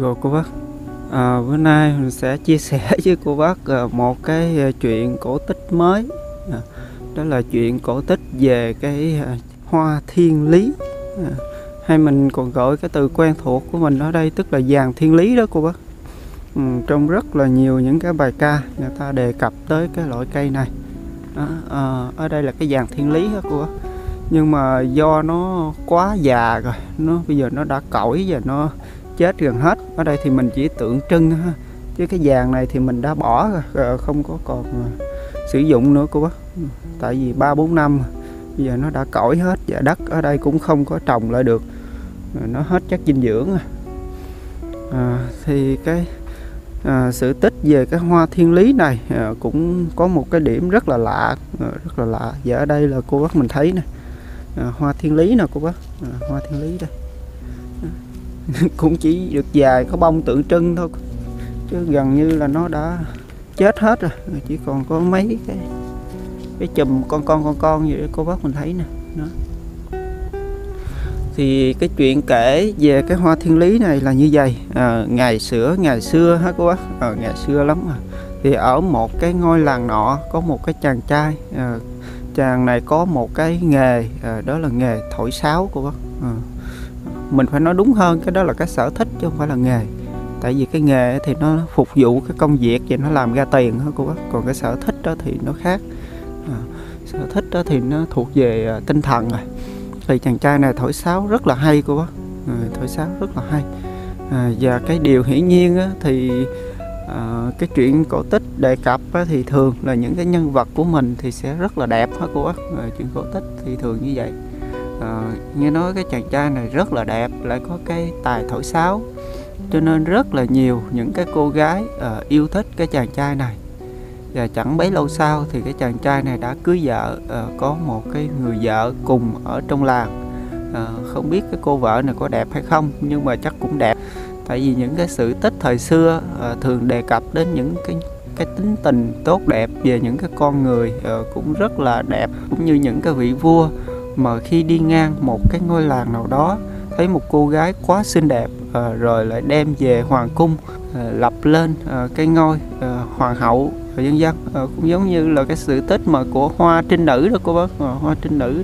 Rồi cô bác à, Bữa nay mình sẽ chia sẻ với cô bác à, một cái à, chuyện cổ tích mới. À, đó là chuyện cổ tích về cái hoa thiên lý. Hay mình còn gọi cái từ quen thuộc của mình ở đây tức là vàng thiên lý đó cô bác. Ừ, Trong rất là nhiều những cái bài ca người ta đề cập tới cái loại cây này. Đó, à, Ở đây là cái vàng thiên lý đó cô bác? Nhưng mà do nó quá già rồi nó bây giờ nó đã cõi và nó chết gần hết. Ở đây thì mình chỉ tượng trưng ha. Chứ cái vàng này thì mình đã bỏ rồi ờ, không có còn ờ, sử dụng nữa cô bác. Ừ, tại vì ba bốn năm bây giờ nó đã cõi hết và đất ở đây cũng không có trồng lại được. Nó hết chất dinh dưỡng à, thì cái à, sự tích về cái hoa thiên lý này à, cũng có một cái điểm rất là lạ à, rất là lạ. Và ở đây là cô bác mình thấy nè. À, hoa thiên lý nè cô bác. À, hoa thiên lý đây. cũng chỉ được dài có bông tượng trưng thôi. Chứ gần như là nó đã chết hết rồi. Chỉ còn có mấy cái cái chùm con con con con vậy cô bác mình thấy nè đó. Thì cái chuyện kể về cái hoa thiên lý này là như vậy. À, ngày xưa ngày xưa hả cô bác? À, ngày xưa lắm à. Thì ở một cái ngôi làng nọ có một cái chàng trai. À, chàng này có một cái nghề à, đó là nghề thổi sáo cô bác. À mình phải nói đúng hơn cái đó là cái sở thích chứ không phải là nghề. Tại vì cái nghề thì nó phục vụ cái công việc và nó làm ra tiền thôi cô bác. Còn cái sở thích đó thì nó khác. À, sở thích đó thì nó thuộc về à, tinh thần rồi thì chàng trai này thổi sáo rất là hay cô bác. À, thổi sáo rất là hay. À, và cái điều hiển nhiên á, thì à, cái chuyện cổ tích đề cập á, thì thường là những cái nhân vật của mình thì sẽ rất là đẹp hả cô bác. À, chuyện cổ tích thì thường như vậy à, nghe nói cái chàng trai này rất là đẹp lại có cái tài thổi sáo. Cho nên rất là nhiều những cái cô gái à, yêu thích cái chàng trai này. Và chẳng bấy lâu sau thì cái chàng trai này đã cưới vợ à, có một cái người vợ cùng ở trong làng. À, không biết cái cô vợ này có đẹp hay không nhưng mà chắc cũng đẹp. Tại vì những cái sự tích thời xưa à, thường đề cập đến những cái cái tính tình tốt đẹp về những cái con người à, cũng rất là đẹp. Cũng như những cái vị vua mà khi đi ngang một cái ngôi làng nào đó thấy một cô gái quá xinh đẹp à, rồi lại đem về hoàng cung à, lập lên à, cái ngôi à, hoàng hậu và dân dân à, cũng giống như là cái sự tích mà của hoa trinh nữ đó cô bác à, hoa trinh nữ.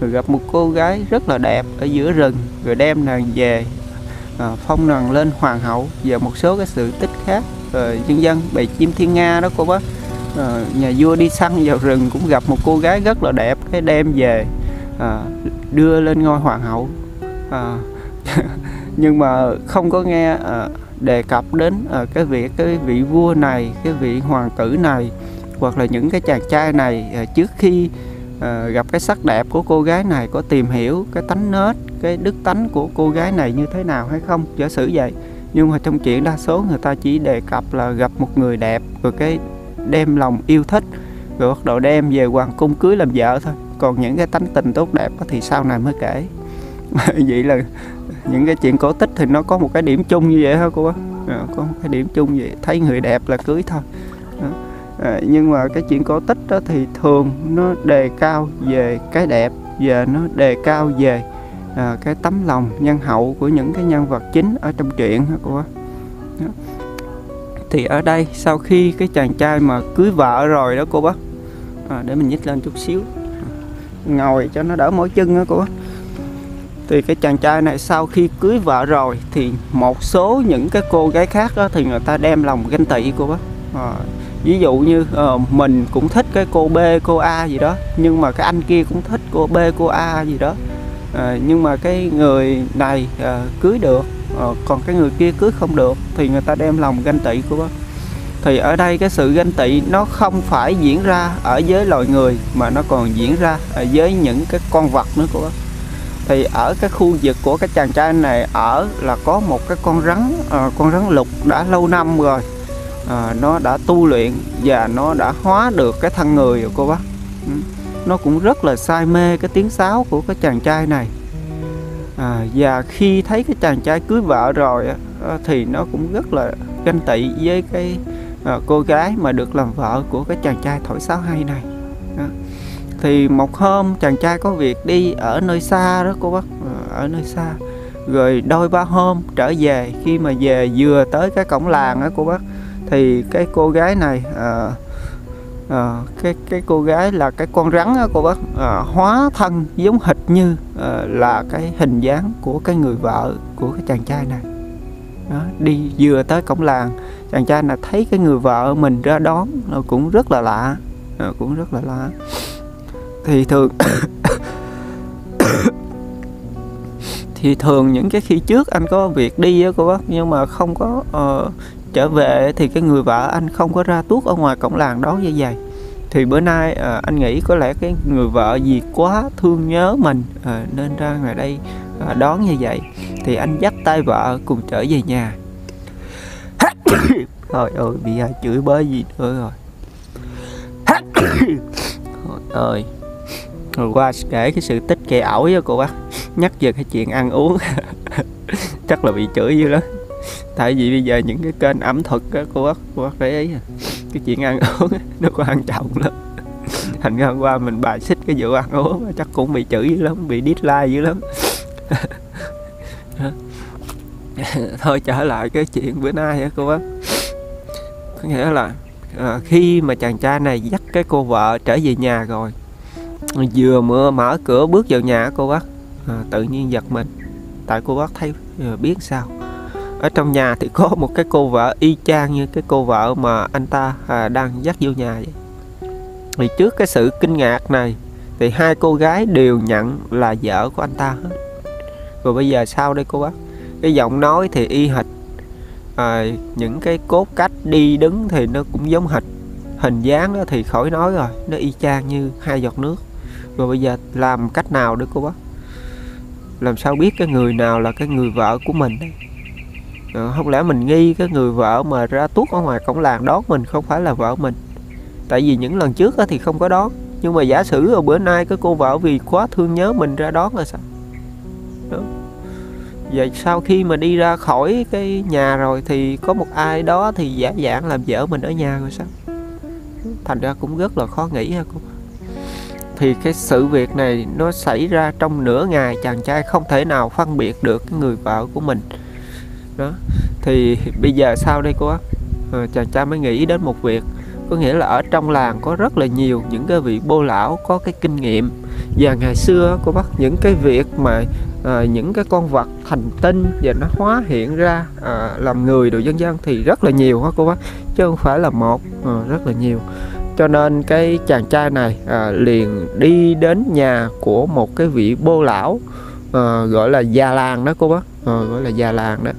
Rồi gặp một cô gái rất là đẹp ở giữa rừng rồi đem nàng về à, phong nàng lên hoàng hậu và một số cái sự tích khác. Dân dân bầy chim thiên nga đó cô bác à, nhà vua đi săn vào rừng cũng gặp một cô gái rất là đẹp cái đem về à, đưa lên ngôi hoàng hậu. À, nhưng mà không có nghe à, đề cập đến à, cái việc cái vị vua này cái vị hoàng tử này hoặc là những cái chàng trai này à, trước khi à, gặp cái sắc đẹp của cô gái này có tìm hiểu cái tánh nết cái đức tánh của cô gái này như thế nào hay không giả sử vậy. Nhưng mà trong chuyện đa số người ta chỉ đề cập là gặp một người đẹp rồi cái đem lòng yêu thích rồi bắt đầu đem về hoàng cung cưới làm vợ thôi còn những cái tánh tình tốt đẹp thì sau này mới kể. Vậy là những cái chuyện cổ tích thì nó có một cái điểm chung như vậy thôi cô bác? À, có một cái điểm chung vậy. Thấy người đẹp là cưới thôi. À, nhưng mà cái chuyện cổ tích đó thì thường nó đề cao về cái đẹp và nó đề cao về à, cái tấm lòng nhân hậu của những cái nhân vật chính ở trong truyện hả cô đó. thì ở đây sau khi cái chàng trai mà cưới vợ rồi đó cô bác à, để mình nhích lên chút xíu ngồi cho nó đỡ mỏi chân đó cô. Thì cái chàng trai này sau khi cưới vợ rồi thì một số những cái cô gái khác đó thì người ta đem lòng ganh tị cô bác à, ờ, ví dụ như uh, mình cũng thích cái cô B cô A gì đó nhưng mà cái anh kia cũng thích cô B cô A gì đó. À, nhưng mà cái người này à, cưới được à, còn cái người kia cưới không được thì người ta đem lòng ganh tị của bác thì ở đây cái sự ganh tị nó không phải diễn ra ở với loài người mà nó còn diễn ra ở với những cái con vật nữa của bác. Thì ở cái khu vực của cái chàng trai này ở là có một cái con rắn à, con rắn lục đã lâu năm rồi. À, nó đã tu luyện và nó đã hóa được cái thân người của cô bác. Ừ, nó cũng rất là say mê cái tiếng sáo của cái chàng trai này. À, và khi thấy cái chàng trai cưới vợ rồi à, thì nó cũng rất là ganh tị với cái à, cô gái mà được làm vợ của cái chàng trai thổi sáo hay này. Đó. thì một hôm chàng trai có việc đi ở nơi xa đó cô bác ờ, ở nơi xa. Rồi đôi ba hôm trở về khi mà về vừa tới cái cổng làng đó cô bác thì cái cô gái này à, à, cái cái cô gái là cái con rắn đó cô bác à, hóa thân giống hệt như à, là cái hình dáng của cái người vợ của cái chàng trai này. Đó, đi vừa tới cổng làng chàng trai là thấy cái người vợ mình ra đón nó cũng rất là lạ à, cũng rất là lạ. Thì thường thì thường những cái khi trước anh có việc đi á cô bác nhưng mà không có uh, trở về thì cái người vợ anh không có ra tuốt ở ngoài cổng làng đón như vậy thì bữa nay uh, anh nghĩ có lẽ cái người vợ vì quá thương nhớ mình uh, nên ra ngoài đây uh, đón như vậy. Thì anh dắt tay vợ cùng trở về nhà thôi ơi, bị ai chửi bới gì nữa rồi. Thôi ơi. Rồi qua kể cái sự tích kệ ẩu với cô bác. Nhắc về cái chuyện ăn uống. Chắc là bị chửi dữ lắm. Tại vì bây giờ những cái kênh ẩm thực á, cô bác Cô bác để ý. À. Cái chuyện ăn uống nó quan trọng lắm. Thành ra qua mình bài xích cái vụ ăn uống Chắc cũng bị chửi dữ lắm, Bị dislike dữ lắm. Thôi trở lại cái chuyện bữa nay á cô bác? Có nghĩa là à, khi mà chàng trai này dắt cái cô vợ trở về nhà rồi vừa mở mở cửa bước vào nhà cô bác à, tự nhiên giật mình. Tại cô bác thấy à, biết sao? Ở trong nhà thì có một cái cô vợ y chang như cái cô vợ mà anh ta à, đang dắt vô nhà vậy. Thì trước cái sự kinh ngạc này thì hai cô gái đều nhận là vợ của anh ta hết. Rồi bây giờ sao đây cô bác? Cái giọng nói thì y hệt. À, những cái cốt cách đi đứng thì nó cũng giống hệt. Hình dáng đó thì khỏi nói rồi nó y chang như hai giọt nước. Rồi bây giờ làm cách nào được cô bác? Làm sao biết cái người nào là cái người vợ của mình đây? À, không lẽ mình nghi cái người vợ mà ra tuốt ở ngoài cổng làng đón mình không phải là vợ mình? Tại vì những lần trước thì không có đón. Nhưng mà giả sử ở bữa nay cái cô vợ vì quá thương nhớ mình ra đón là sao? Đúng vậy sau khi mà đi ra khỏi cái nhà rồi thì có một ai đó thì giả dạng làm vợ mình ở nhà rồi sao? Thành ra cũng rất là khó nghĩ ha cô. Thì cái sự việc này nó xảy ra trong nửa ngày chàng trai không thể nào phân biệt được cái người vợ của mình. Đó thì bây giờ sao đây cô á? À, chàng trai mới nghĩ đến một việc có nghĩa là ở trong làng có rất là nhiều những cái vị bô lão có cái kinh nghiệm. Và ngày xưa cô bác những cái việc mà à, những cái con vật thành tinh và nó hóa hiện ra à, làm người đồ dân dân thì rất là nhiều ha cô bác chứ không phải là một à, rất là nhiều. Cho nên cái chàng trai này à, liền đi đến nhà của một cái vị bô lão à, gọi là già làng đó cô bác à, gọi là già làng đó.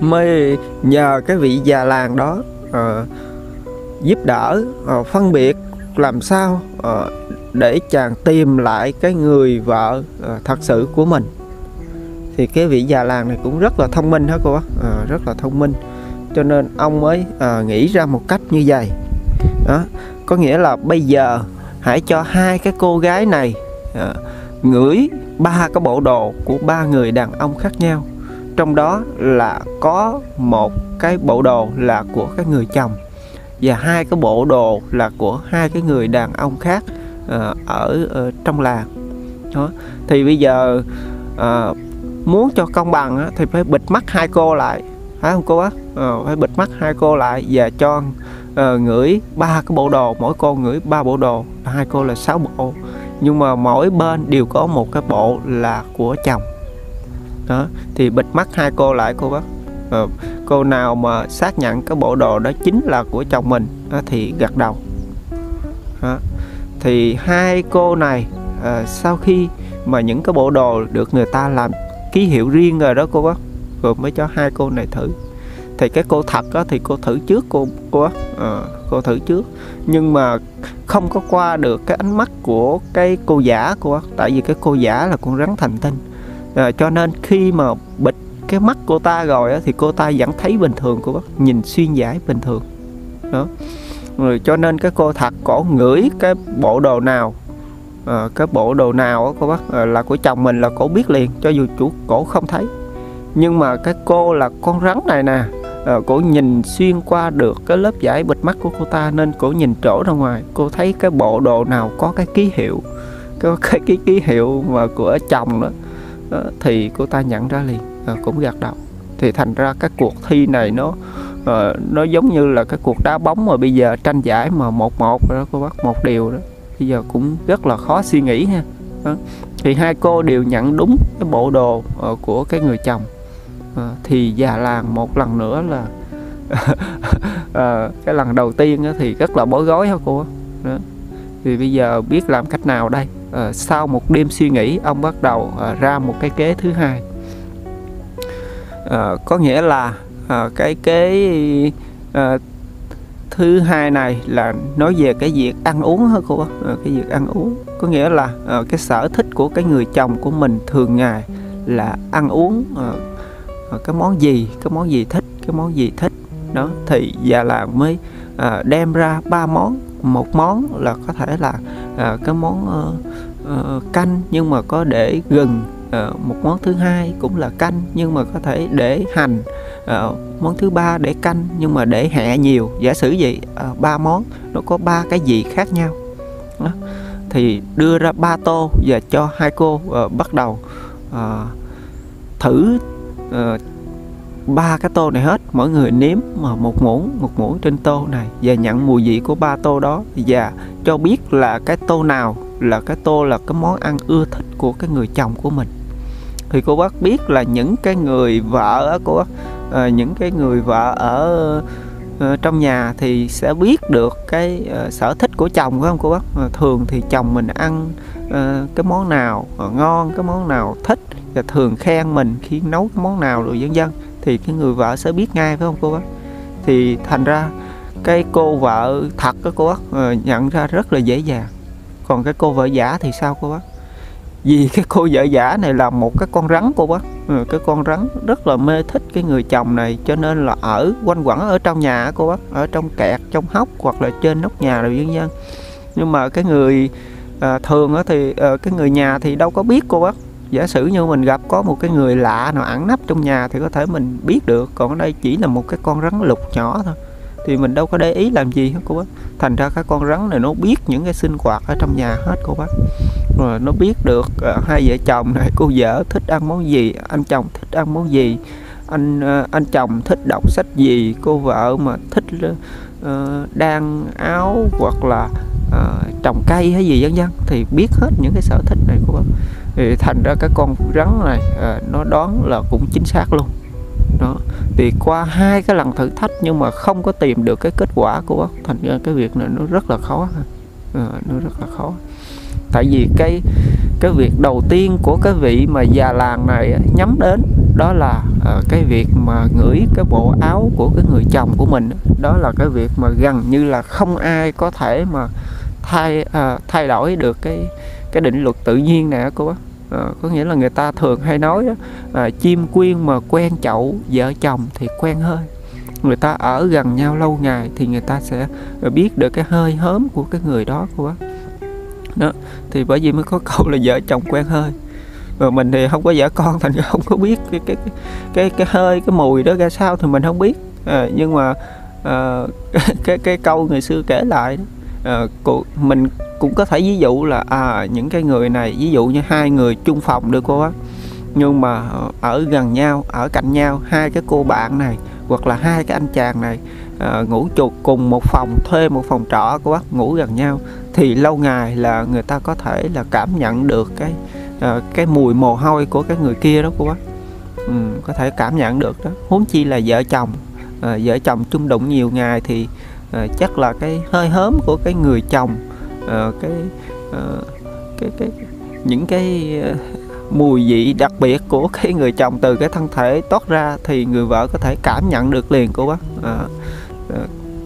Mới nhờ cái vị già làng đó à, giúp đỡ à, phân biệt làm sao à, để chàng tìm lại cái người vợ à, thật sự của mình. Thì cái vị già làng này cũng rất là thông minh hả cô? Bác à, rất là thông minh. Cho nên ông mới à, nghĩ ra một cách như vậy. Đó có nghĩa là bây giờ hãy cho hai cái cô gái này à, ngửi ba cái bộ đồ của ba người đàn ông khác nhau. Trong đó là có một cái bộ đồ là của cái người chồng và hai cái bộ đồ là của hai cái người đàn ông khác. Ờ, ở ờ, trong làng. Đó. Thì bây giờ ờ, muốn cho công bằng á, thì phải bịt mắt hai cô lại. Phải không cô á? Phải bịt mắt hai cô lại và cho ngửi ba cái bộ đồ mỗi cô ngửi ba bộ đồ. Hai cô là sáu bộ. Nhưng mà mỗi bên đều có một cái bộ là của chồng. Đó. Thì bịt mắt hai cô lại cô bác. Uh, cô nào mà xác nhận cái bộ đồ đó chính là của chồng mình đó, thì gật đầu. Đó thì hai cô này à, sau khi mà những cái bộ đồ được người ta làm ký hiệu riêng rồi đó cô bác rồi mới cho hai cô này thử. Thì cái cô thật đó thì cô thử trước cô cô à, cô thử trước. Nhưng mà không có qua được cái ánh mắt của cái cô giả cô tại vì cái cô giả là con rắn thành tinh. À, cho nên khi mà bịt cái mắt cô ta rồi á, thì cô ta vẫn thấy bình thường cô bác nhìn xuyên giải bình thường. Đó rồi cho nên cái cô thật cổ ngửi cái bộ đồ nào à, cái bộ đồ nào á cô bác à, là của chồng mình là cổ biết liền cho dù chủ cổ không thấy. Nhưng mà cái cô là con rắn này nè ờ, à, cổ nhìn xuyên qua được cái lớp vải bịt mắt của cô ta nên cổ nhìn trổ ra ngoài cô thấy cái bộ đồ nào có cái ký hiệu có cái cái ký hiệu mà của chồng đó đó, thì cô ta nhận ra liền à, cũng gật đầu. Thì thành ra cái cuộc thi này nó à, nó giống như là cái cuộc đá bóng mà bây giờ tranh giải mà một một đó cô bác một điều đó. Bây giờ cũng rất là khó suy nghĩ ha. Đó. thì hai cô đều nhận đúng cái bộ đồ uh, của cái người chồng. Uh, thì già làng một lần nữa là uh, cái lần đầu tiên đó thì rất là bối rối hả cô đó. thì bây giờ biết làm cách nào đây? Uh, sau một đêm suy nghĩ ông bắt đầu uh, ra một cái kế thứ hai. Uh, có nghĩa là à, cái kế à, ờ, thứ hai này là nói về cái việc ăn uống hả cô à, cái việc ăn uống. Có nghĩa là à, cái sở thích của cái người chồng của mình thường ngày là ăn uống à, à, cái món gì cái món gì thích cái món gì thích. Đó thì già làng mới à, đem ra ba món. Một món là có thể là à, cái món à, à, canh nhưng mà có để gừng. À, một món thứ hai cũng là canh nhưng mà có thể để hành uh, món thứ ba để canh nhưng mà để hẹ nhiều. Giả sử vậy uh, ba món nó có ba cái gì khác nhau? Đó. thì đưa ra ba tô và cho hai cô uh, bắt đầu uh, thử uh, ba cái tô này hết. Mỗi người nếm mà một muỗng một muỗng trên tô này và nhận mùi vị của ba tô đó. Và cho biết là cái tô nào là cái tô là cái món ăn ưa thích của cái người chồng của mình. Thì cô bác biết là những cái người vợ của uh, những cái người vợ ở uh, trong nhà thì sẽ biết được cái uh, sở thích của chồng phải không cô bác? Uh, thường thì chồng mình ăn uh, cái món nào uh, ngon cái món nào thích và thường khen mình khi nấu cái món nào rồi vân vân. Thì cái người vợ sẽ biết ngay phải không cô bác? Thì thành ra cái cô vợ thật đó cô bác uh, nhận ra rất là dễ dàng. Còn cái cô vợ giả thì sao cô bác? Vì cái cô vợ giả này là một cái con rắn cô bác. Ừ, cái con rắn rất là mê thích cái người chồng này cho nên là ở quanh quẩn ở trong nhà cô bác ở trong kẹt trong hốc hoặc là trên nóc nhà rồi vân vân nhưng mà cái người à, thường thì à, cái người nhà thì đâu có biết cô bác. Giả sử như mình gặp có một cái người lạ nào ẩn nấp trong nhà thì có thể mình biết được còn ở đây chỉ là một cái con rắn lục nhỏ thôi. Thì mình đâu có để ý làm gì hết cô bác. Thành ra cái con rắn này nó biết những cái sinh hoạt ở trong nhà hết cô bác rồi nó biết được uh, hai vợ chồng này cô vợ thích ăn món gì anh chồng thích ăn món gì anh uh, anh chồng thích đọc sách gì cô vợ mà thích uh, đan áo hoặc là uh, trồng cây hay gì vân vân thì biết hết những cái sở thích này của bác. Thì thành ra cái con rắn này uh, nó đoán là cũng chính xác luôn. Đó thì qua hai cái lần thử thách nhưng mà không có tìm được cái kết quả của bác thành ra cái việc này nó rất là khó à, nó rất là khó tại vì cái cái việc đầu tiên của cái vị mà già làng này nhắm đến đó là uh, cái việc mà ngửi cái bộ áo của cái người chồng của mình đó là cái việc mà gần như là không ai có thể mà thay uh, thay đổi được cái cái định luật tự nhiên này cô bác à, có nghĩa là người ta thường hay nói đó, à, chim quyên mà quen chậu vợ chồng thì quen hơi. Người ta ở gần nhau lâu ngày thì người ta sẽ biết được cái hơi hớm của cái người đó của bác nữa thì bởi vì mới có câu là vợ chồng quen hơi. Mà mình thì không có vợ con thành ra không có biết cái cái cái cái, cái hơi cái mùi đó ra sao thì mình không biết. À, nhưng mà à, cái cái câu người xưa kể lại đó à, cụ, mình cũng có thể ví dụ là à những cái người này ví dụ như hai người chung phòng được cô á nhưng mà ở gần nhau ở cạnh nhau hai cái cô bạn này hoặc là hai cái anh chàng này à, ngủ chuột cùng một phòng thuê một phòng trọ của bác ngủ gần nhau thì lâu ngày là người ta có thể là cảm nhận được cái à, cái mùi mồ hôi của cái người kia đó cô bác. Ừ, có thể cảm nhận được đó. Huống chi là vợ chồng à, vợ chồng chung đụng nhiều ngày thì à, chắc là cái hơi hớm của cái người chồng à, cái à, cái cái những cái mùi vị đặc biệt của cái người chồng từ cái thân thể toát ra thì người vợ có thể cảm nhận được liền cô bác. À,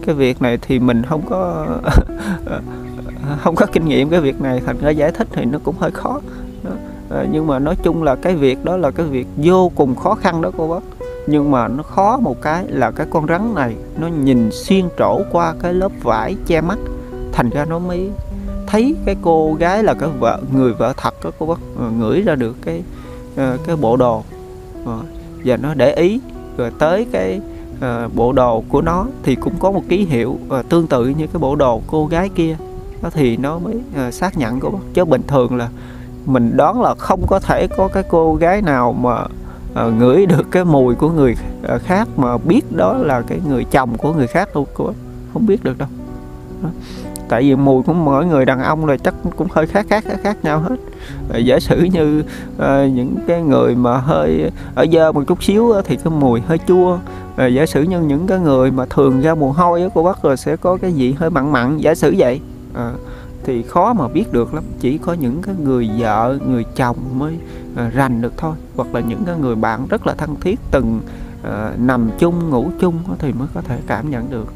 cái việc này thì mình không có không có kinh nghiệm cái việc này thành ra giải thích thì nó cũng hơi khó đó. À, nhưng mà nói chung là cái việc đó là cái việc vô cùng khó khăn đó cô bác nhưng mà nó khó một cái là cái con rắn này nó nhìn xuyên trổ qua cái lớp vải che mắt thành ra nó mới thấy cái cô gái là cái vợ người vợ thật đó cô bác ờ, ngửi ra được cái ờ, cái bộ đồ ờ, và nó để ý rồi tới cái Ờ, bộ đồ của nó thì cũng có một ký hiệu ờ, tương tự như cái bộ đồ cô gái kia. Đó thì nó mới ờ, xác nhận của bác. Chứ bình thường là mình đoán là không có thể có cái cô gái nào mà uh, ngửi được cái mùi của người khác mà biết đó là cái người chồng của người khác đâu của không biết được đâu. Đó. tại vì mùi của mỗi người đàn ông là chắc cũng hơi khác khác khác, khác nhau hết. Giả sử như uh, những cái người mà hơi ở dơ một chút xíu thì cái mùi hơi chua à, giả sử như những cái người mà thường ra mồ hôi á cô bác rồi sẽ có cái gì hơi mặn mặn giả sử vậy. À, thì khó mà biết được lắm chỉ có những cái người vợ người chồng mới à, rành được thôi hoặc là những cái người bạn rất là thân thiết từng à, nằm chung ngủ chung thì mới có thể cảm nhận được.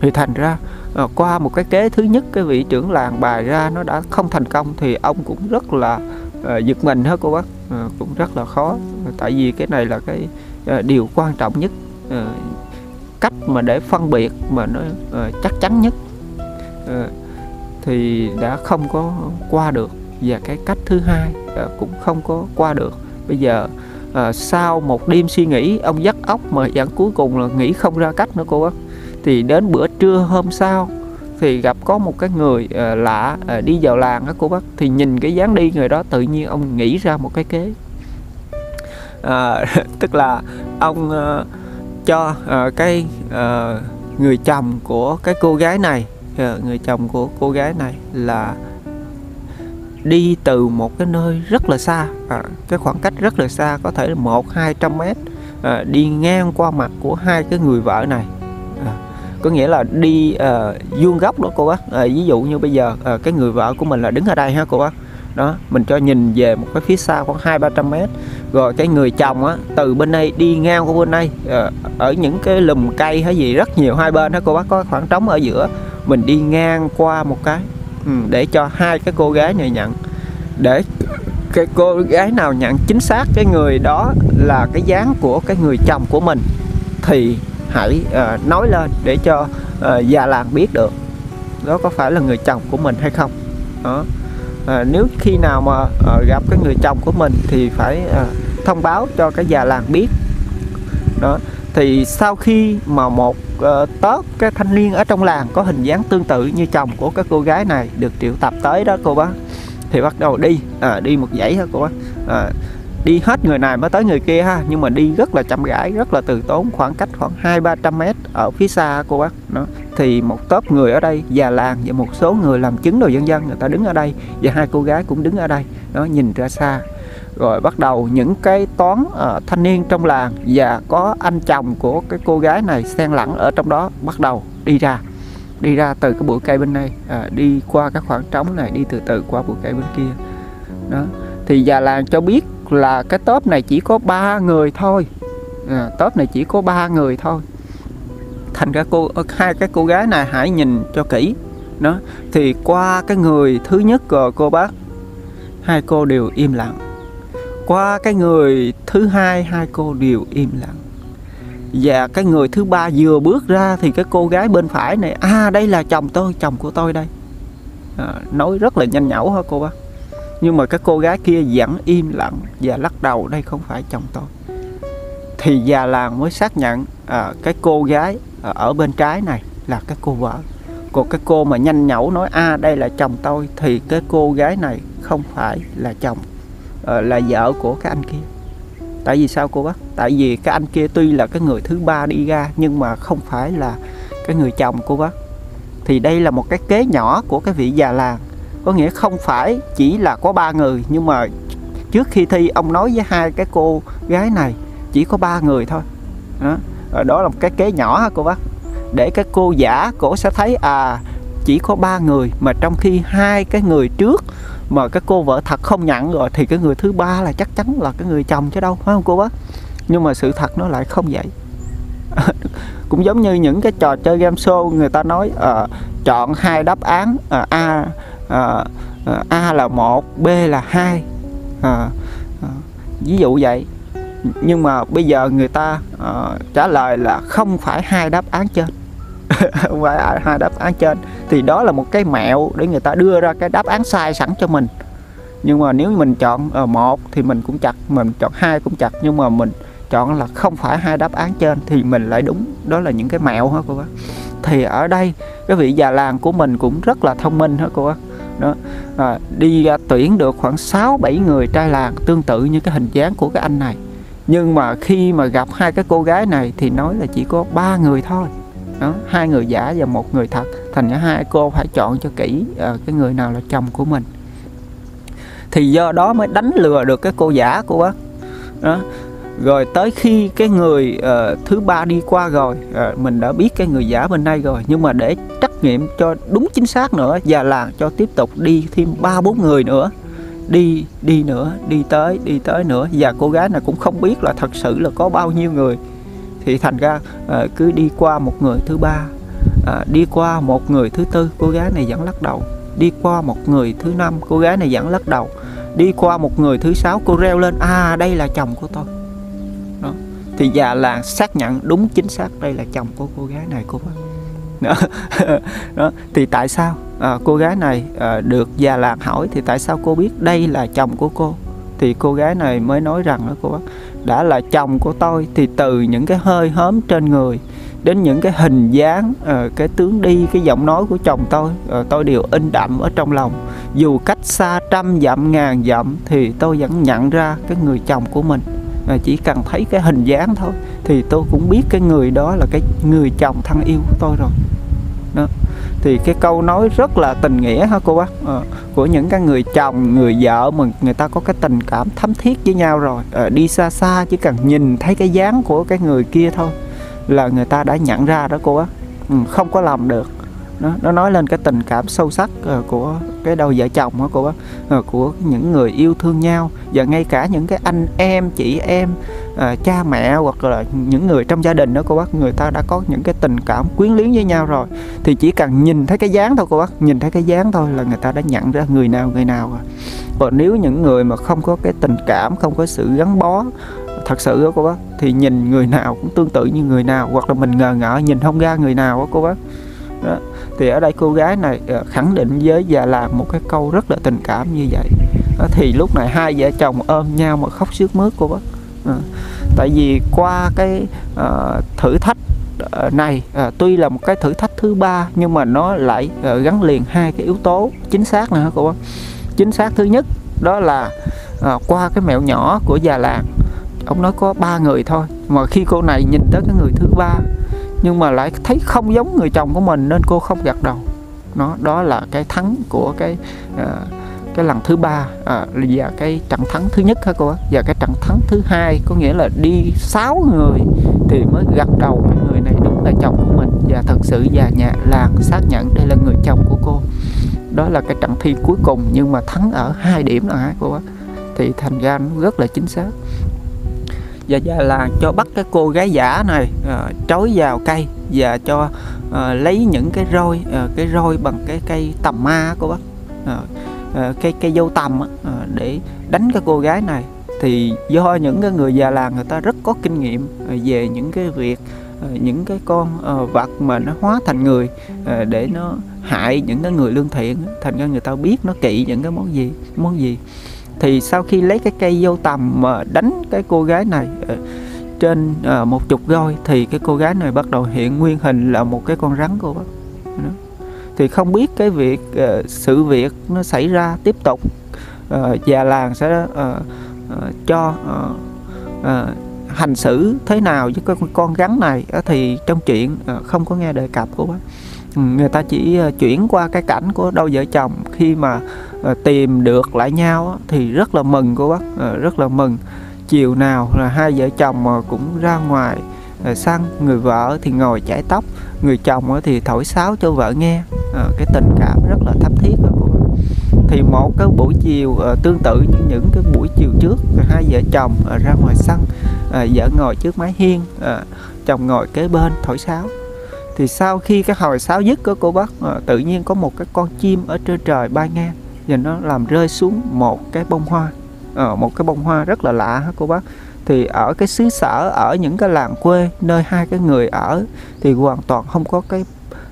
Thì thành ra à, qua một cái kế thứ nhất cái vị trưởng làng bài ra nó đã không thành công thì ông cũng rất là à, giật mình hết cô bác. À, cũng rất là khó tại vì cái này là cái à, điều quan trọng nhất Ờ, cách mà để phân biệt mà nó ờ, chắc chắn nhất. Ờ, thì đã không có qua được. Và cái cách thứ hai cũng không có qua được. Bây giờ à, sau một đêm suy nghĩ ông dắt ốc mà dẫn cuối cùng là nghĩ không ra cách nữa cô bác. Thì đến bữa trưa hôm sau thì gặp có một cái người à, lạ à, đi vào làng á cô bác. Thì nhìn cái dáng đi người đó tự nhiên ông nghĩ ra một cái kế. À, tức là ông à, cho uh, cái uh, người chồng của cái cô gái này uh, người chồng của cô gái này là đi từ một cái nơi rất là xa à, cái khoảng cách rất là xa có thể là một hai trăm mét à, đi ngang qua mặt của hai cái người vợ này. À, có nghĩa là đi à, vuông góc đó cô bác. À, ví dụ như bây giờ à, cái người vợ của mình là đứng ở đây ha cô bác đó mình cho nhìn về một cái phía xa khoảng hai ba trăm mét. Rồi cái người chồng á từ bên đây đi ngang qua bên đây ờ, ở những cái lùm cây hay gì rất nhiều hai bên đó cô bác có khoảng trống ở giữa. Mình đi ngang qua một cái ừ, để cho hai cái cô gái này nhận. Để cái cô gái nào nhận chính xác cái người đó là cái dáng của cái người chồng của mình thì hãy uh, nói lên để cho uh, già làng biết được đó có phải là người chồng của mình hay không. Đó à, nếu khi nào mà à, gặp cái người chồng của mình thì phải à, thông báo cho cái già làng biết. Đó thì sau khi mà một uh, tớp cái thanh niên ở trong làng có hình dáng tương tự như chồng của các cô gái này được triệu tập tới đó cô bác thì bắt đầu đi à, đi một dãy hả cô bác? À, đi hết người này mới tới người kia ha nhưng mà đi rất là chậm rãi rất là từ tốn khoảng cách khoảng hai ba trăm mét ở phía xa cô bác đó. Thì một tốp người ở đây già làng và một số người làm chứng đồ dân dân người ta đứng ở đây và hai cô gái cũng đứng ở đây. Đó nhìn ra xa. Rồi bắt đầu những cái toán uh, thanh niên trong làng và có anh chồng của cái cô gái này xen lẫn ở trong đó bắt đầu đi ra. Đi ra từ cái bụi cây bên này à, đi qua các khoảng trống này đi từ từ qua bụi cây bên kia. Đó. Thì già làng cho biết là cái top này chỉ có ba người thôi. Ờ, à, top này chỉ có ba người thôi. Thành ra cô ờ, hai cái cô gái này hãy nhìn cho kỹ. Đó thì qua cái người thứ nhất rồi cô bác hai cô đều im lặng. Qua cái người thứ hai hai cô đều im lặng. Và cái người thứ ba vừa bước ra thì cái cô gái bên phải này à đây là chồng tôi chồng của tôi đây. À, nói rất là nhanh nhẩu hả cô bác? Nhưng mà các cô gái kia vẫn im lặng và lắc đầu đây không phải chồng tôi. Thì già làng mới xác nhận à, cái cô gái à, ở bên trái này là cái cô vợ. Còn cái cô mà nhanh nhẩu nói a à, đây là chồng tôi thì cái cô gái này không phải là chồng à, là vợ của cái anh kia. Tại vì sao cô bác? Tại vì cái anh kia tuy là cái người thứ ba đi ra nhưng mà không phải là cái người chồng cô bác. Thì đây là một cái kế nhỏ của cái vị già làng có nghĩa không phải chỉ là có ba người nhưng mà trước khi thi ông nói với hai cái cô gái này chỉ có ba người thôi. Đó, ờ, đó là một cái kế nhỏ ha cô bác? Để cái cô giả cổ sẽ thấy à chỉ có ba người mà trong khi hai cái người trước mà cái cô vợ thật không nhận rồi thì cái người thứ ba là chắc chắn là cái người chồng chứ đâu phải không cô bác? Nhưng mà sự thật nó lại không vậy. Cũng giống như những cái trò chơi game show người ta nói uh, chọn hai đáp án uh, a Ờ, ờ, a là một b là hai. À, à, ví dụ vậy. Nhưng mà bây giờ người ta à, trả lời là không phải hai đáp án trên. Không phải hai đáp án trên. Thì đó là một cái mẹo để người ta đưa ra cái đáp án sai sẵn cho mình. Nhưng mà nếu mình chọn ở một thì mình cũng chặt mình chọn hai cũng chặt. Nhưng mà mình chọn là không phải hai đáp án trên thì mình lại đúng. Đó là những cái mẹo hả cô bác? Thì ở đây cái vị già làng của mình cũng rất là thông minh hả cô bác? Đó. À, đi ra tuyển được khoảng 6 7 người trai làng tương tự như cái hình dáng của cái anh này. Nhưng mà khi mà gặp hai cái cô gái này thì nói là chỉ có ba người thôi. Đó hai người giả và một người thật. Thành ra hai cô phải chọn cho kỹ uh, cái người nào là chồng của mình. Thì do đó mới đánh lừa được cái cô giả của bác. Đó. Rồi tới khi cái người uh, thứ ba đi qua rồi uh, mình đã biết cái người giả bên đây rồi. Nhưng mà để nghiệm cho đúng chính xác nữa và là cho tiếp tục đi thêm ba bốn người nữa. Đi đi nữa đi tới đi tới nữa. Và cô gái này cũng không biết là thật sự là có bao nhiêu người. Thì thành ra à, cứ đi qua một người thứ ba. À, đi qua một người thứ tư cô gái này vẫn lắc đầu. Đi qua một người thứ năm cô gái này vẫn lắc đầu. Đi qua một người thứ sáu cô reo lên à đây là chồng của tôi. Đó. Thì già làng xác nhận đúng chính xác đây là chồng của cô gái này cô bác đó. đó. Thì tại sao à, cô gái này à, được già làng hỏi thì tại sao cô biết đây là chồng của cô? Thì cô gái này mới nói rằng đó cô bác đã là chồng của tôi thì từ những cái hơi hớm trên người đến những cái hình dáng ờ, cái tướng đi cái giọng nói của chồng tôi ờ, tôi đều in đậm ở trong lòng. Dù cách xa trăm dặm ngàn dặm thì tôi vẫn nhận ra cái người chồng của mình. Uh, chỉ cần thấy cái hình dáng thôi thì tôi cũng biết cái người đó là cái người chồng thân yêu của tôi rồi đó. Thì cái câu nói rất là tình nghĩa ha cô bác? À, của những cái người chồng người vợ mà người ta có cái tình cảm thấm thiết với nhau rồi. À, đi xa xa chỉ cần nhìn thấy cái dáng của cái người kia thôi là người ta đã nhận ra đó cô bác. Ừ, không có làm được nó nó nói lên cái tình cảm sâu sắc uh, của cái đôi vợ chồng đó cô uh, của những người yêu thương nhau. Và ngay cả những cái anh em chị em uh, cha mẹ hoặc là những người trong gia đình đó cô bác người ta đã có những cái tình cảm quyến luyến với nhau rồi. Thì chỉ cần nhìn thấy cái dáng thôi cô bác nhìn thấy cái dáng thôi là người ta đã nhận ra người nào người nào rồi. Còn nếu những người mà không có cái tình cảm không có sự gắn bó thật sự đó cô bác thì nhìn người nào cũng tương tự như người nào. Hoặc là mình ngờ ngợ nhìn không ra người nào đó cô bác đó. thì ở đây cô gái này ờ, khẳng định với già làng một cái câu rất là tình cảm như vậy. Đó, thì lúc này hai vợ chồng ôm nhau mà khóc sướt mướt cô bác. À, tại vì qua cái uh, thử thách này à, tuy là một cái thử thách thứ ba nhưng mà nó lại à, gắn liền hai cái yếu tố chính xác nữa cô bác? Chính xác thứ nhất đó là à, qua cái mẹo nhỏ của già làng ông nói có ba người thôi mà khi cô này nhìn tới cái người thứ ba nhưng mà lại thấy không giống người chồng của mình nên cô không gật đầu. Nó đó là cái thắng của cái uh, cái lần thứ ba à, và cái trận thắng thứ nhất hả cô và cái trận thắng thứ hai có nghĩa là đi sáu người thì mới gật đầu cái người này đúng là chồng của mình. Và thật sự già nhà làng xác nhận đây là người chồng của cô. Đó là cái trận thi cuối cùng nhưng mà thắng ở hai điểm là hả cô á? Thì thành ra nó rất là chính xác và, già là cho bắt cái cô gái giả này uh, trói vào cây và cho uh, lấy những cái roi uh, cái roi bằng cái cây tầm ma của bác. Uh, uh, cây cây dâu tầm uh, để đánh cái cô gái này. Thì do những cái người già làng người ta rất có kinh nghiệm uh, về những cái việc uh, những cái con uh, vật mà nó hóa thành người uh, để nó hại những cái người lương thiện thành ra người ta biết nó kỵ những cái món gì món gì thì sau khi lấy cái cây dâu tầm mà đánh cái cô gái này ờ, trên ờ, một chục roi thì cái cô gái này bắt đầu hiện nguyên hình là một cái con rắn cô bác. Thì không biết cái việc ờ, sự việc nó xảy ra tiếp tục già làng sẽ cho hành xử thế nào với cái con rắn này thì trong chuyện không có nghe đề cập của bác. Ừ, người ta chỉ chuyển qua cái cảnh của đôi vợ chồng khi mà Ờ, tìm được lại nhau thì rất là mừng cô bác. Ờ, rất là mừng. Chiều nào là hai vợ chồng cũng ra ngoài ờ, săn, người vợ thì ngồi chải tóc, người chồng thì thổi sáo cho vợ nghe. Cái tình cảm rất là thắm thiết đó cô bác. Thì một cái buổi chiều tương tự như những cái buổi chiều trước hai vợ chồng ra ngoài săn vợ ngồi trước mái hiên chồng ngồi kế bên thổi sáo. Thì sau khi cái hồi sáo dứt của cô bác tự nhiên có một cái con chim ở trên trời bay ngang và nó làm rơi xuống một cái bông hoa. Ờ, một cái bông hoa rất là lạ hả cô bác? Thì ở cái xứ sở ở những cái làng quê nơi hai cái người ở thì hoàn toàn không có cái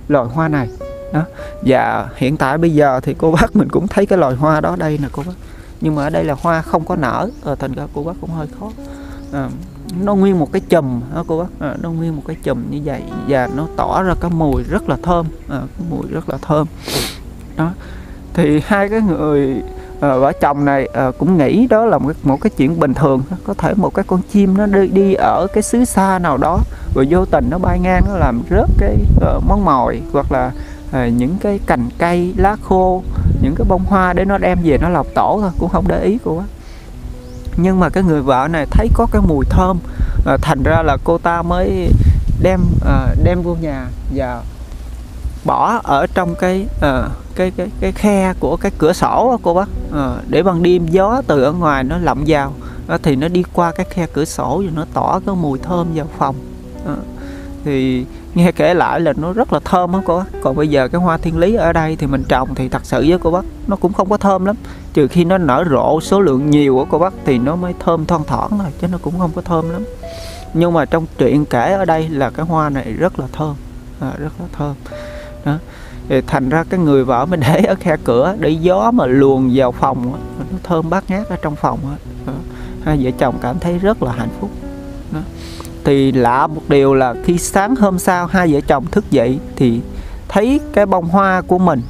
loài hoa này. Đó. Và hiện tại bây giờ thì cô bác mình cũng thấy cái loài hoa đó đây nè cô bác. Nhưng mà ở đây là hoa không có nở à, thành ra cô bác cũng hơi khó. À, nó nguyên một cái chùm đó cô bác? À, nó nguyên một cái chùm như vậy và nó tỏ ra cái mùi rất là thơm. À, cái mùi rất là thơm. Đó thì hai cái người à, vợ chồng này à, cũng nghĩ đó là một, một cái chuyện bình thường. Có thể một cái con chim nó đi đi ở cái xứ xa nào đó rồi vô tình nó bay ngang nó làm rớt cái ờ, uh, món mồi hoặc là uh, những cái cành cây lá khô những cái bông hoa để nó đem về nó lọc tổ thôi cũng không để ý cô á. Nhưng mà cái người vợ này thấy có cái mùi thơm à, thành ra là cô ta mới đem à, đem vô nhà và bỏ ở trong cái à, cái cái cái khe của cái cửa sổ đó, cô bác. À, để ban đêm gió từ ở ngoài nó lậm vào à, thì nó đi qua cái khe cửa sổ rồi nó tỏ cái mùi thơm vào phòng. À, thì nghe kể lại là nó rất là thơm á cô bác. Còn bây giờ cái hoa thiên lý ở đây thì mình trồng thì thật sự với cô bác nó cũng không có thơm lắm. Trừ khi nó nở rộ số lượng nhiều của cô bác thì nó mới thơm thoang thoảng thôi chứ nó cũng không có thơm lắm. Nhưng mà trong truyện kể ở đây là cái hoa này rất là thơm à, rất là thơm đó. Thì thành ra cái người vợ mình để ở khe cửa để gió mà luồn vào phòng nó thơm bát ngát ở trong phòng đó. hai vợ chồng cảm thấy rất là hạnh phúc. Đó. thì lạ một điều là khi sáng hôm sau hai vợ chồng thức dậy thì thấy cái bông hoa của mình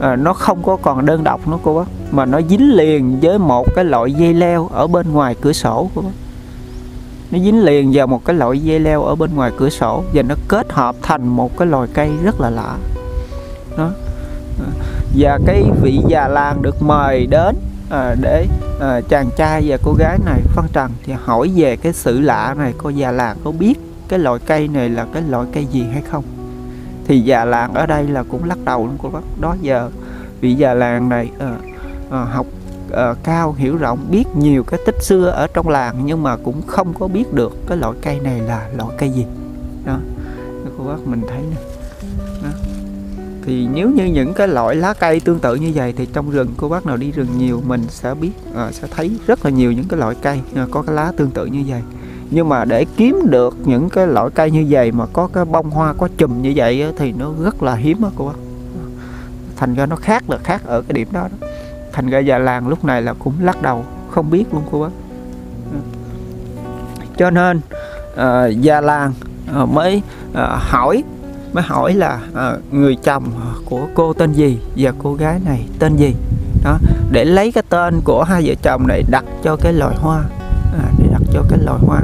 à, nó không có còn đơn độc nữa cô bác mà nó dính liền với một cái loại dây leo ở bên ngoài cửa sổ của bác nó dính liền vào một cái loại dây leo ở bên ngoài cửa sổ và nó kết hợp thành một cái loài cây rất là lạ. Đó. Và cái vị già làng được mời đến à, để à, chàng trai và cô gái này phân trần thì hỏi về cái sự lạ này. Cô già làng có biết cái loại cây này là cái loại cây gì hay không? Thì già làng ở đây là cũng lắc đầu luôn cô bác. Đó giờ vị già làng này à, à, học uh, cao hiểu rộng biết nhiều cái tích xưa ở trong làng nhưng mà cũng không có biết được cái loại cây này là loại cây gì. Đó cô bác mình thấy nè. Đó. thì nếu như những cái loại lá cây tương tự như vậy thì trong rừng cô bác nào đi rừng nhiều mình sẽ biết uh, sẽ thấy rất là nhiều những cái loại cây uh, có cái lá tương tự như vậy. Nhưng mà để kiếm được những cái loại cây như vậy mà có cái bông hoa có chùm như vậy thì nó rất là hiếm đó cô bác thành ra nó khác là khác ở cái điểm đó, đó thành ra già làng lúc này là cũng lắc đầu không biết luôn cô bác. Cho nên à, già làng à, mới à, hỏi mới hỏi là à, người chồng của cô tên gì và cô gái này tên gì? Đó để lấy cái tên của hai vợ chồng này đặt cho cái loài hoa. À, để đặt cho cái loài hoa.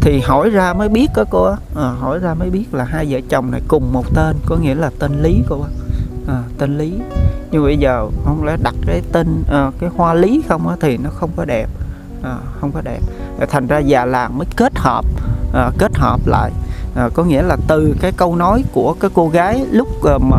Thì hỏi ra mới biết đó cô à, hỏi ra mới biết là hai vợ chồng này cùng một tên có nghĩa là tên lý cô à, tên lý như bây giờ không lẽ đặt cái tên uh, cái hoa lý không á thì nó không có đẹp. À, không có đẹp. Thành ra già làng mới kết hợp à, kết hợp lại. À, có nghĩa là từ cái câu nói của cái cô gái lúc uh, mà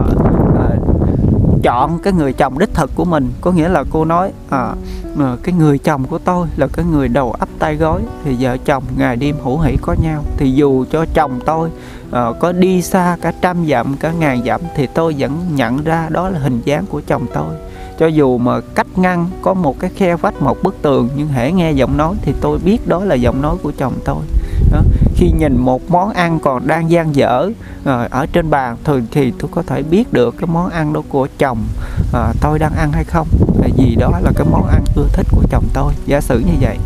chọn cái người chồng đích thực của mình có nghĩa là cô nói à, mà cái người chồng của tôi là cái người đầu ấp tay gối thì vợ chồng ngày đêm hữu hỷ có nhau thì dù cho chồng tôi à, có đi xa cả trăm dặm cả ngàn dặm thì tôi vẫn nhận ra đó là hình dáng của chồng tôi cho dù mà cách ngăn có một cái khe vách một bức tường nhưng hễ nghe giọng nói thì tôi biết đó là giọng nói của chồng tôi đó khi nhìn một món ăn còn đang dang dở à, ở trên bàn thường thì tôi có thể biết được cái món ăn đó của chồng à, tôi đang ăn hay không. Vì đó là cái món ăn ưa thích của chồng tôi giả sử như vậy.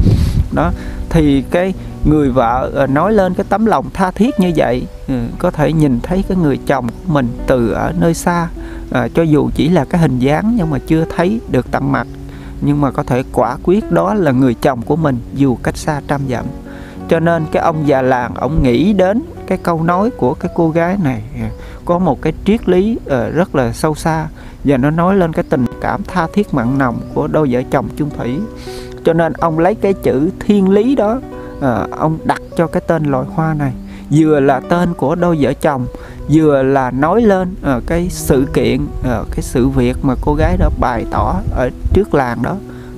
Đó thì cái người vợ ờ, nói lên cái tấm lòng tha thiết như vậy ừ, có thể nhìn thấy cái người chồng của mình từ ở nơi xa à, cho dù chỉ là cái hình dáng nhưng mà chưa thấy được tận mặt. Nhưng mà có thể quả quyết đó là người chồng của mình dù cách xa trăm dặm cho nên cái ông già làng ông nghĩ đến cái câu nói của cái cô gái này à, có một cái triết lý ờ, rất là sâu xa. Và nó nói lên cái tình cảm tha thiết mặn nồng của đôi vợ chồng chung thủy. Cho nên ông lấy cái chữ thiên lý đó ờ, ông đặt cho cái tên loài hoa này. Vừa là tên của đôi vợ chồng vừa là nói lên ờ, cái sự kiện cái sự việc mà cô gái đó bày tỏ ở trước làng đó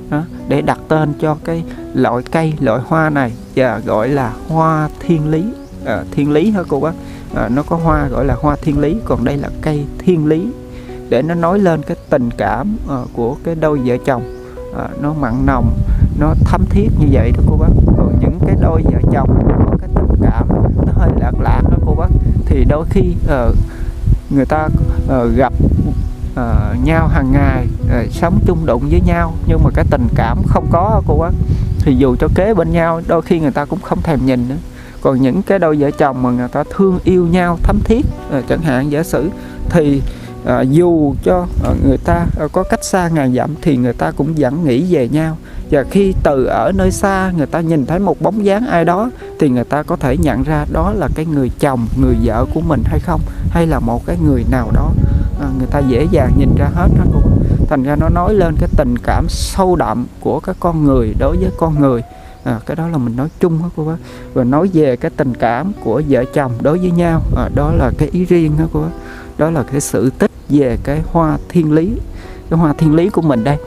đó, để đặt tên cho cái loại cây loại hoa này và gọi là hoa thiên lý. À, thiên lý hả cô bác? À, nó có hoa gọi là hoa thiên lý còn đây là cây thiên lý. Để nó nói lên cái tình cảm à, của cái đôi vợ chồng à, nó mặn nồng nó thấm thiết như vậy đó cô bác. Còn những cái đôi vợ chồng có cái tình cảm nó hơi lạc lạc đó cô bác thì đôi khi à, người ta à, gặp à, nhau hàng ngày à, sống chung đụng với nhau nhưng mà cái tình cảm không có cô bác thì dù cho kế bên nhau đôi khi người ta cũng không thèm nhìn nữa. Còn những cái đôi vợ chồng mà người ta thương yêu nhau thấm thiết ờ, chẳng hạn giả sử thì à, dù cho à, người ta à, có cách xa ngàn dặm thì người ta cũng vẫn nghĩ về nhau. Và khi từ ở nơi xa người ta nhìn thấy một bóng dáng ai đó thì người ta có thể nhận ra đó là cái người chồng người vợ của mình hay không hay là một cái người nào đó. À, người ta dễ dàng nhìn ra hết đó cô thành ra nó nói lên cái tình cảm sâu đậm của các con người đối với con người. À, cái đó là mình nói chung đó cô bác. Và nói về cái tình cảm của vợ chồng đối với nhau à, đó là cái ý riêng đó cô bác. Đó là cái sự tích về cái hoa thiên lý cái hoa thiên lý của mình đây.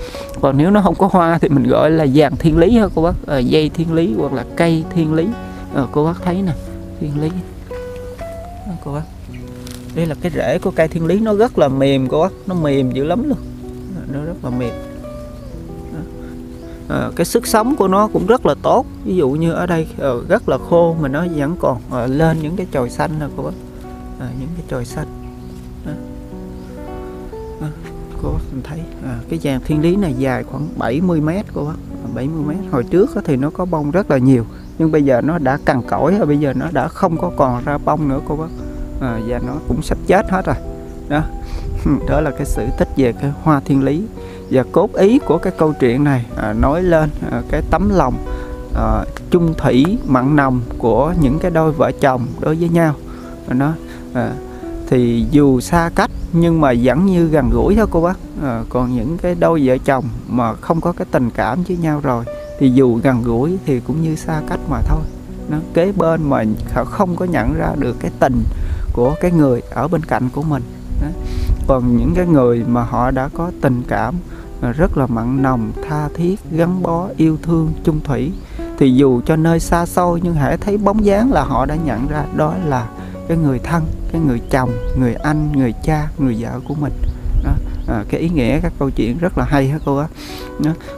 Còn nếu nó không có hoa thì mình gọi là vàng thiên lý ha cô bác à, dây thiên lý hoặc là cây thiên lý. À, cô bác thấy nè thiên lý. À, cô bác. Đây là cái rễ của cây thiên lý nó rất là mềm cô bác nó mềm dữ lắm luôn nó rất là mềm à, ờ, cái sức sống của nó cũng rất là tốt. Ví dụ như ở đây à, rất là khô mà nó vẫn còn à, lên những cái chồi xanh nè cô bác. À, những cái chồi xanh. À. À, cô bác mình thấy à, cái vàng thiên lý này dài khoảng 70 mét cô bác. 70 mét. Hồi trước thì nó có bông rất là nhiều nhưng bây giờ nó đã cằn cỗi rồi bây giờ nó đã không có còn ra bông nữa cô bác. À, và nó cũng sắp chết hết rồi. Đó. đó là cái sự tích về cái hoa thiên lý. Và cốt ý của cái câu chuyện này à, nói lên à, cái tấm lòng à, chung thủy mặn nồng của những cái đôi vợ chồng đối với nhau. Nó à, thì dù xa cách nhưng mà vẫn như gần gũi thôi cô bác. À, còn những cái đôi vợ chồng mà không có cái tình cảm với nhau rồi thì dù gần gũi thì cũng như xa cách mà thôi. Nó kế bên mà không có nhận ra được cái tình của cái người ở bên cạnh của mình phần còn những cái người mà họ đã có tình cảm rất là mặn nồng tha thiết gắn bó yêu thương chung thủy thì dù cho nơi xa xôi nhưng hãy thấy bóng dáng là họ đã nhận ra đó là cái người thân cái người chồng người anh người cha người vợ của mình đó. À, cái ý nghĩa các câu chuyện rất là hay hả cô á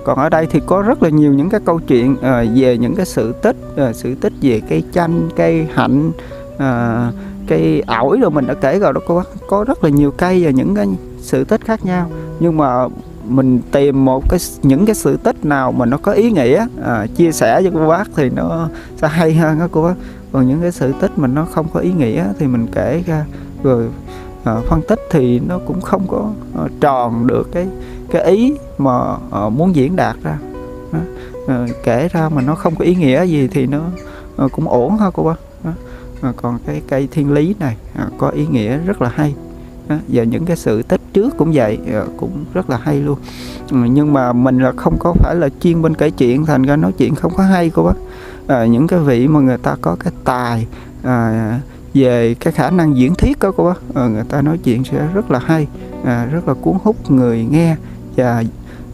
còn ở đây thì có rất là nhiều những cái câu chuyện à, về những cái sự tích à, sự tích về cây chanh cây hạnh à, cây ổi rồi mình đã kể rồi đó cô bác có rất là nhiều cây và những cái sự tích khác nhau. Nhưng mà mình tìm một cái những cái sự tích nào mà nó có ý nghĩa à, chia sẻ với cô bác thì nó sẽ hay hơn đó cô bác. Còn những cái sự tích mà nó không có ý nghĩa thì mình kể ra. Rồi à, phân tích thì nó cũng không có à, tròn được cái cái ý mà à, muốn diễn đạt ra. À, à, kể ra mà nó không có ý nghĩa gì thì nó à, cũng ổn ha cô bác à, còn cái cây thiên lý này à, có ý nghĩa rất là hay. Và những cái sự tích trước cũng vậy à, cũng rất là hay luôn. À, nhưng mà mình là không có phải là chuyên bên kể chuyện thành ra nói chuyện không có hay cô bác. À, những cái vị mà người ta có cái tài à, về cái khả năng diễn thuyết đó cô bác à, người ta nói chuyện sẽ rất là hay à, rất là cuốn hút người nghe và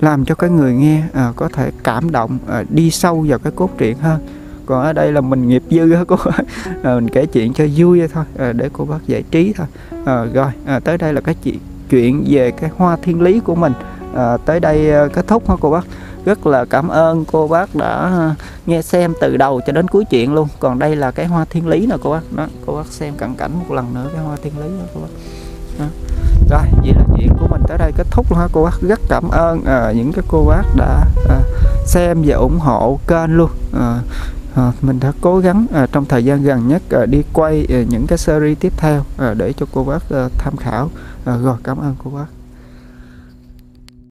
làm cho cái người nghe à, có thể cảm động à, đi sâu vào cái cốt truyện hơn còn ở đây là mình nghiệp dư á cô. À, mình kể chuyện cho vui thôi. À, để cô bác giải trí thôi. À, rồi à, tới đây là cái chuyện chuyện về cái hoa thiên lý của mình. À, tới đây à, kết thúc ha cô bác? Rất là cảm ơn cô bác đã à, nghe xem từ đầu cho đến cuối chuyện luôn. Còn đây là cái hoa thiên lý nè cô bác. Đó cô bác xem cận cảnh một lần nữa cái hoa thiên lý đó cô bác. Đó. rồi vậy là chuyện của mình tới đây kết thúc luôn ha cô bác? Rất cảm ơn à, những cái cô bác đã à, xem và ủng hộ kênh luôn. À, à, mình đã cố gắng à, trong thời gian gần nhất à, đi quay à, những cái series tiếp theo à, để cho cô bác à, tham khảo. À, rồi cảm ơn cô bác.